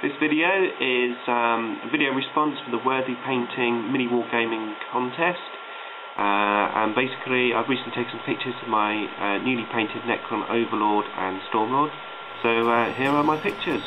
This video is um, a video response for the Worthy Painting Mini Wargaming contest. Uh, and basically, I've recently taken some pictures of my uh, newly painted Necron Overlord and Stormlord. So uh, here are my pictures.